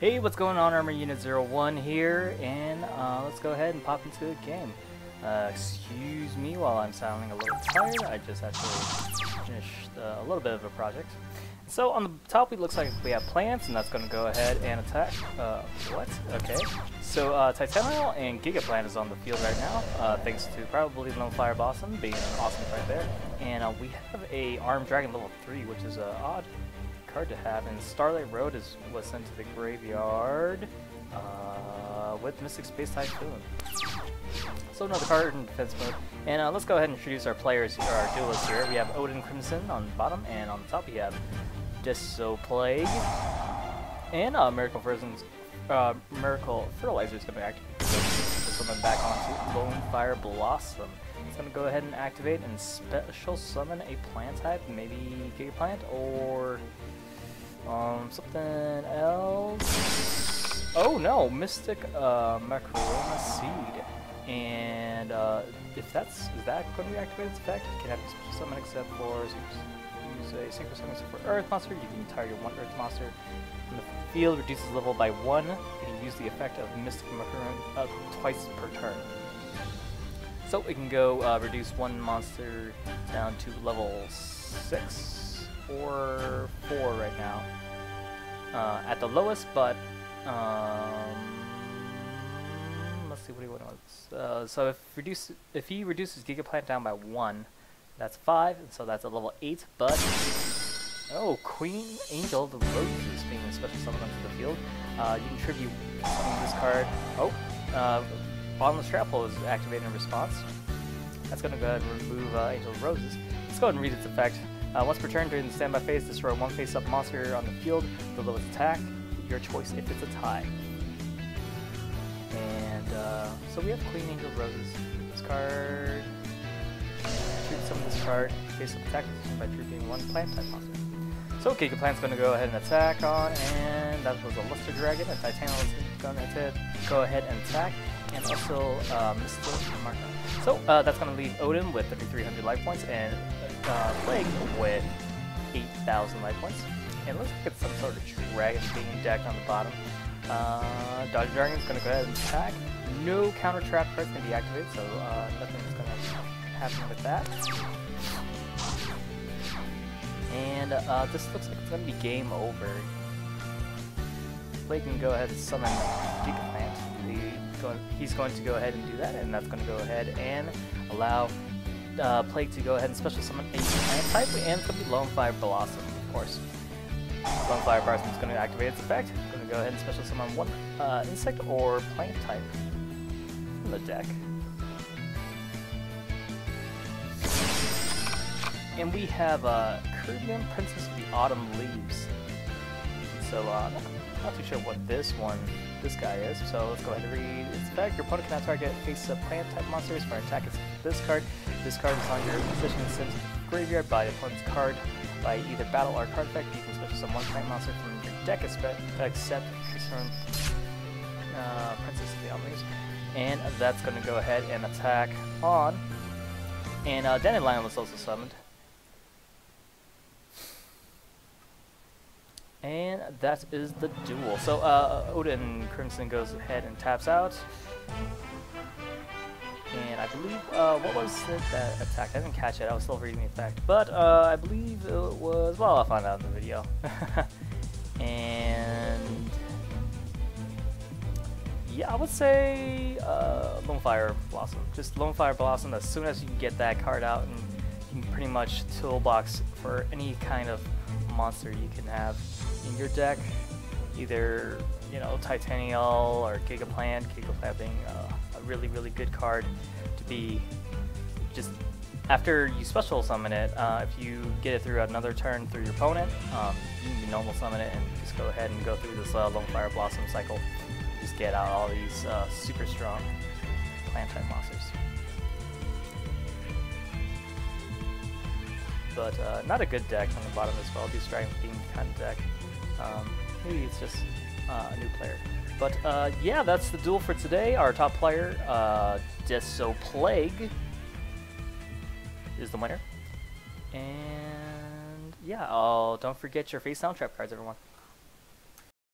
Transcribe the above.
Hey, what's going on? Armor Unit 01 here, and uh, let's go ahead and pop into the game. Uh, excuse me while I'm sounding a little tired. I just actually finished uh, a little bit of a project. So on the top, it looks like we have plants, and that's going to go ahead and attack. Uh, what? Okay. So uh, Tytannial and Gigaplant is on the field right now, uh, thanks to probably Lone Fire Blossom being awesome right there. And uh, we have a Armed Dragon level 3, which is odd card to have. And Starlight Road is was sent to the graveyard uh, with Mystic Space Typhoon. So another card in defense mode. And uh, let's go ahead and introduce our players, our duelists here. We have Odin Crimson on the bottom, and on the top we have Deso Plague. And uh, Miracle Frozen's, uh, Miracle Fertilizer is going to activate. So summon back onto Lone Fire Blossom. It's going to go ahead and activate and special summon a plant type, maybe Gigaplant or um, something else. Oh no, Mystic uh, Macarona Seed. And uh, if that's is that going to be activated its effect, it can have special summon except for use a synchro summon except for Earth monster. You can target one Earth monster. In the field reduces level by one. You can use the effect of Mystic Macaroon uh, twice per turn. So we can go uh, reduce one monster down to level six or four right now uh, at the lowest, but um, let's see what he wants. Uh, so if reduce if he reduces Gigaplant down by one, that's five, and so that's a level eight. But oh, Queen Angel the Roses being a special summon onto the field. Uh, you can tribute this card. Oh, uh, Bottomless Trap Hole is activated in response. That's going to go ahead and remove uh, Angel of Roses. Let's go ahead and read its effect. Uh, once per turn during the standby phase, destroy one face-up monster on the field, the lowest attack, your choice if it's a tie. And uh, so we have Queen Angel of Roses. This card, treat some of this card, face-up attack by treating one plant type monster. So Gigaplant's going to go ahead and attack on, and that was a Luster Dragon, and Tytannial is going to go ahead and attack, and also uh. So uh, that's going to leave Odin with 3,300 life points, and uh, Plague with 8,000 life points. And looks like it's some sort of dragon being decked on the bottom. Uh, Dodge Dragon's going to go ahead and attack. No counter trap cards can be activated, so uh, nothing's going to happen with that. And uh, this looks like it's going to be game over. Plague can go ahead and summon Gigaplant. He's going to go ahead and do that, and that's going to go ahead and allow uh, Plague to go ahead and special summon a plant type, and it's going to be Lone Fire Blossom, of course. Lone Fire Blossom is going to activate its effect. Going to go ahead and special summon one uh, insect or plant type from the deck. And we have uh, Caribbean Princess of the Autumn Leaves. So, uh, not too sure what this one, this guy is. So let's go ahead and read its effect. Your opponent cannot target face up plant type monsters for an attack against this card. This card is on your position sent the graveyard by opponent's card by either battle or card effect. You can special summon one plant monster from your deck except concern uh, Princess of the Autumn And that's going to go ahead and attack on. And uh, Dandelion was also summoned. And that is the duel. So uh, Odin Crimson goes ahead and taps out. And I believe, uh, what was it that attacked? I didn't catch it, I was still reading the effect. But uh, I believe it was, well, I'll find out in the video. and yeah, I would say uh, Lone Fire Blossom. Just Lone Fire Blossom, as soon as you can get that card out, and you can pretty much toolbox for any kind of monster you can have in your deck, either you know Tytannial or Gigaplant. Gigaplant being uh, a really really good card to be just after you special summon it. Uh, if you get it through another turn through your opponent, um, you can normal summon it and just go ahead and go through this uh, Lone Fire Blossom cycle. Just get out all these uh, super strong plant type monsters. But uh, not a good deck on the bottom as well. These Dragon Theme kind of deck. Um, maybe it's just uh, a new player. But uh, yeah, that's the duel for today. Our top player, uh, Deso Plague, is the winner. And yeah, don't forget your face down trap cards, everyone.